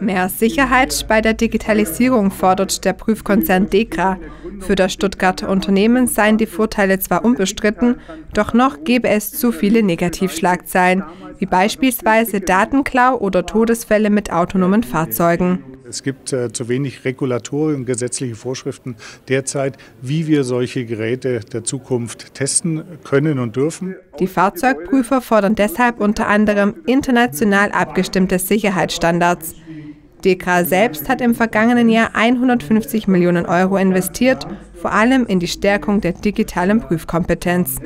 Mehr Sicherheit bei der Digitalisierung fordert der Prüfkonzern DEKRA. Für das Stuttgarter Unternehmen seien die Vorteile zwar unbestritten, doch noch gäbe es zu viele Negativschlagzeilen, wie beispielsweise Datenklau oder Todesfälle mit autonomen Fahrzeugen. Es gibt äh, zu wenig Regulatorien und gesetzliche Vorschriften derzeit, wie wir solche Geräte der Zukunft testen können und dürfen. Die Fahrzeugprüfer fordern deshalb unter anderem international abgestimmte Sicherheitsstandards. DEKRA selbst hat im vergangenen Jahr 150 Millionen Euro investiert, vor allem in die Stärkung der digitalen Prüfkompetenz.